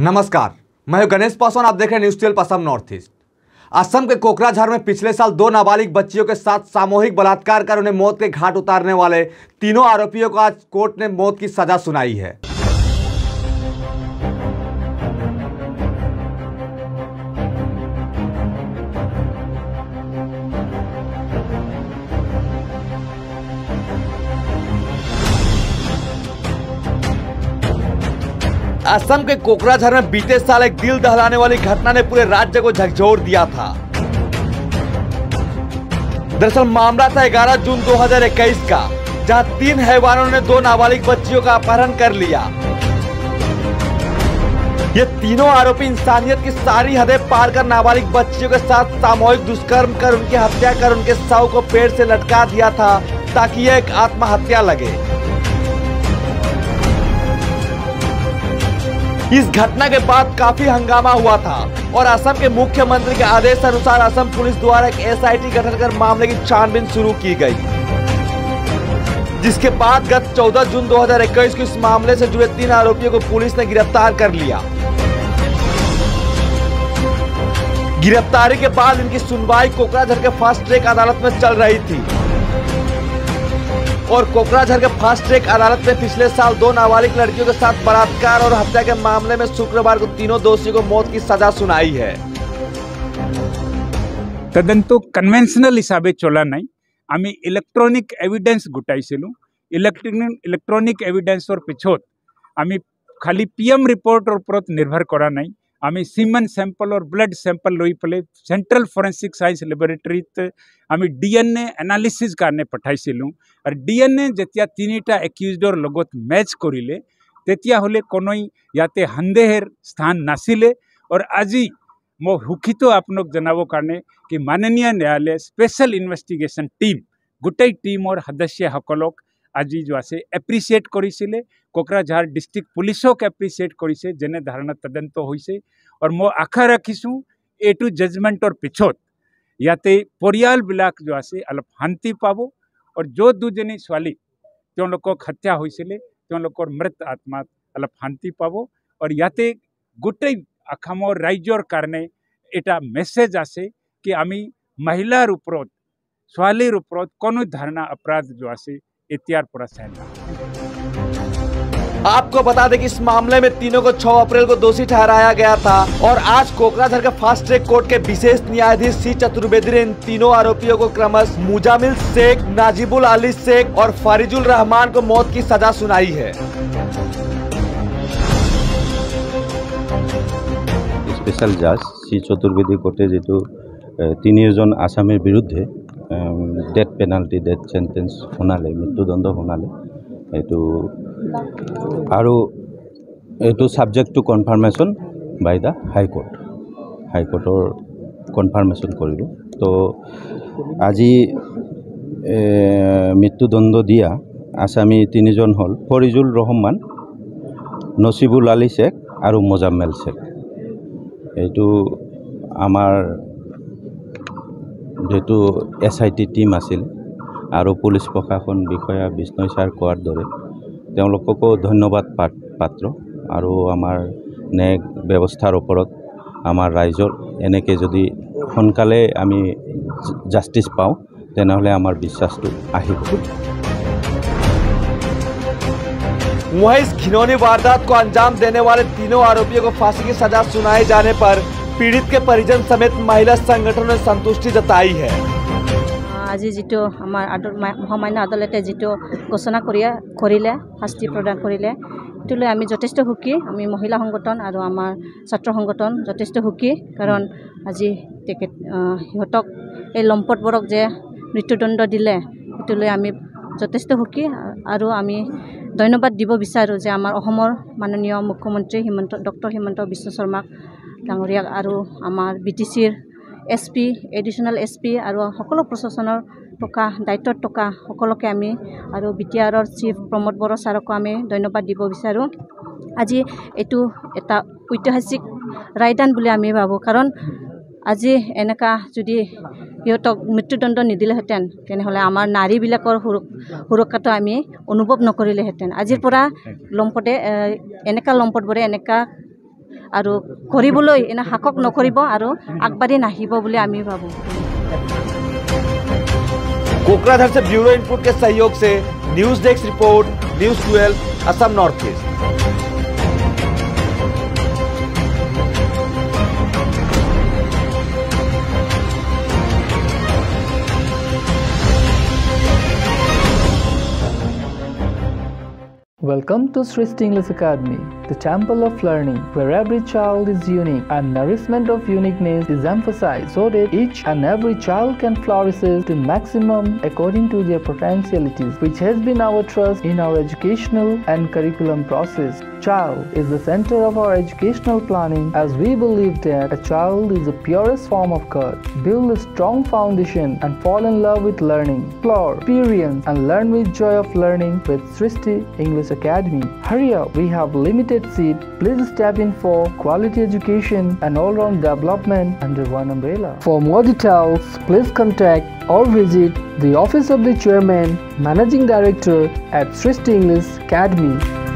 नमस्कार, मैं हूँ गणेश पासवान, आप देख रहे हैं news twelve Assam north east Assam के कोकराझार में पिछले साल दो नाबालिग बच्चियों के साथ सामूहिक बलात्कार कर उन्हें मौत के घाट उतारने वाले तीनों आरोपियों को आज कोर्ट ने मौत की सजा सुनाई है। असम के कोकराझार में बीते साल एक दिल दहलाने वाली घटना ने पूरे राज्य को झकझोर दिया था। दरअसल मामला था 11 जून 2021 का, जहाँ तीन हैवानों ने दो नाबालिग बच्चियों का अपहरण कर लिया। ये तीनों आरोपी इंसानियत की सारी हदें पार कर नाबालिग बच्चियों के साथ सामूहिक दुष्कर्म कर उनकी हत्या कर उनके शव को पेड़ से लटका दिया था ताकि यह एक आत्महत्या लगे। इस घटना के बाद काफ़ी हंगामा हुआ था और असम के मुख्यमंत्री के आदेश अनुसार असम पुलिस द्वारा एक एसआईटी गठन कर मामले की छानबीन शुरू की गई, जिसके बाद गत 14 जून 2021 को इस मामले से जुड़े तीन आरोपियों को पुलिस ने गिरफ़्तार कर लिया। गिरफ्तारी के बाद इनकी सुनवाई कोकराझर के फास्ट ट्रैक अदालत में चल रही थी। और कोकराझर के फास्ट ट्रैक अदालत ने पिछले साल दो नाबालिग लड़कियों के साथ बलात्कार और हत्या के मामले में शुक्रवार को तीनों दोषियों को मौत की सजा सुनाई है। तदंतु कन्वेंशनल तो हिसाब से चला नहीं। आम इलेक्ट्रॉनिक एविडेंस गुटाइल इलेक्ट्रॉनिक इलेक्ट्रॉनिक एविडेंसर पीछे आम खाली पी एम रिपोर्टर ऊपर निर्भर करा नहीं। নাই আমি চিমেন চেম্পলৰ ব্লাড চেম্পল লৈ পেলাই চেণ্ট্ৰেল ফৰেনচিক চায়েন্স লেবৰেটৰীত আমি ডি এন এ এনালিচিছ কাৰণে পঠাইছিলোঁ আৰু ডি এন এ যেতিয়া তিনিটা একিউজডৰ লগত মেচ কৰিলে তেতিয়াহ'লে কোনোই ইয়াতে সন্দেহৰ স্থান নাছিলে আৰু আজি মই সুখিত আপোনাক জনাবৰ কাৰণে কি মাননীয় ন্যায়ালয়ে স্পেচিয়েল ইনভেষ্টিগেশ্যন টীম গোটেই টীমৰ সদস্যসকলক আজি যে আছে এপ্ৰিচিয়েট কৰিছিলে কোকৰাঝাৰ ডিষ্ট্ৰিক্ট পুলিচক এপ্ৰিচিয়েট কৰিছে যেনে ধৰণৰ তদন্ত হৈছে আৰু মই আশা ৰাখিছোঁ এইটো জাজমেণ্টৰ পিছত ইয়াতে পৰিয়ালবিলাক যে আছে অলপ শান্তি পাব আৰু য'ত দুজনী ছোৱালী তেওঁলোকক হত্যা হৈছিলে তেওঁলোকৰ মৃত আত্মাত অলপ শান্তি পাব আৰু ইয়াতে গোটেই অসমৰ ৰাইজৰ কাৰণে এটা মেছেজ আছে কি আমি মহিলাৰ ওপৰত ছোৱালীৰ ওপৰত কোনো ধৰণৰ অপৰাধ যে আছে এতিয়াৰ পৰা চাই आपको बता दें कि इस मामले में तीनों को 6 अप्रैल को दोषी ठहराया गया था और आज कोकराझार के फास्ट ट्रैक कोर्ट के विशेष न्यायाधीश सी चतुर्वेदी ने इन तीनों आरोपियों को क्रमश मुजामिल शेख नाजिबुल अली शेख और फारिजुल रहमान को मौत की सजा सुनाई है স্পেচিয়েল জাজ চি চতুৰ্বেদী কোৰ্টে যিটো এ, তিনিওজন আছামীৰ বিৰুদ্ধে ডেথ পেনাল্টি ডেথ চেণ্টেঞ্চ শুনালে মৃত্যুদণ্ড শুনালে এইটো আৰু এইটো subject to confirmation by the high court হাইকোৰ্টৰ confirmation কৰিব। তো আজি মৃত্যুদণ্ড দিয়া আছামী তিনিজন হ'ল ফৰিজুল ৰহমান নচিবুল আলী শ্বেখ আৰু মোজাম্মেল শ্বেখ। এইটো আমাৰ যিটো এছ আই টি টীম আছিল আৰু পুলিচ প্ৰশাসন বিষয়া বিষ্ণয় ছাৰ কোৱাৰ দৰে তেওঁলোককো ধন্যবাদ পাত পাত্ৰ আৰু আমাৰ ন্যায় ব্যৱস্থাৰ ওপৰত আমাৰ ৰাইজৰ এনেকৈ যদি সোনকালে আমি জাষ্টিছ পাওঁ তেনেহ'লে আমাৰ বিশ্বাসটো আহিব वहीं इस घिनौनी वारदात को अंजाम देने वाले तीनों आरोपियों को फांसी की सजा सुनाए जाने पर पीड़ित के परिजन समेत महिला संगठनों ने संतुष्टि जताई है আজি যিটো আমাৰ আদ মা- মহামান্য আদালতে যিটো ঘোষণা কৰি কৰিলে শাস্তি প্ৰদান কৰিলে সেইটো লৈ আমি যথেষ্ট সুখী আমি মহিলা সংগঠন আৰু আমাৰ ছাত্ৰ সংগঠন যথেষ্ট সুখী কাৰণ আজি তেখেত আহ, সিহঁতক এই লম্পটবোৰক যে মৃত্যুদণ্ড দিলে সেইটো লৈ আমি যথেষ্ট সুখী আৰু আমি ধন্যবাদ দিব বিচাৰোঁ যে আমাৰ অসমৰ মাননীয় মুখ্যমন্ত্ৰী হিমন্ত ডক্টৰ হিমন্ত বিশ্ব শৰ্মাক ডাঙৰীয়াক আৰু আমাৰ বি টি চিৰ S P additional S P আৰু সকলো প্ৰশাসনৰ থকা দায়িত্বত থকা সকলোকে আমি আৰু বি টি আৰৰ চিফ প্ৰমোদ বড়ো ছাৰকো আমি ধন্যবাদ দিব বিচাৰোঁ। আজি এইটো এটা ঐতিহাসিক ৰায়দান বুলি আমি ভাবোঁ। কাৰণ আজি এনেকুৱা যদি সিহঁতক মৃত্যুদণ্ড নিদিলেহেঁতেন তেনেহ'লে আমাৰ নাৰীবিলাকৰ সুৰ- সুৰক্ষাটো আমি অনুভৱ নকৰিলেহেঁতেন। আজিৰ পৰা লম্পটে এনেকুৱা লম্পটবোৰে এনেকুৱা আৰু কৰিবলৈ এনে সাকক নকৰিব আৰু আগবাঢ়ি নাহিব বুলি আমি ভাবোঁ कोकराझर से ब्यूरो इनपुट के सहयोग से news desk report news 12 Assam north east Welcome to Srishti English Academy, the temple of learning, where every child is unique and nourishment of uniqueness is emphasized so that each and every child can flourish to maximum according to their potentialities, which has been our trust in our educational and curriculum process. Child is the center of our educational planning as we believe that a child is the purest form of God. Build a strong foundation and fall in love with learning. Explore, experience, and learn with joy of learning with Srishti English Academy. Hurry up, we have limited seat. Please step in for quality education and all-round development under one umbrella. For more details, please contact or visit the office of the chairman, managing director at Srishti English Academy.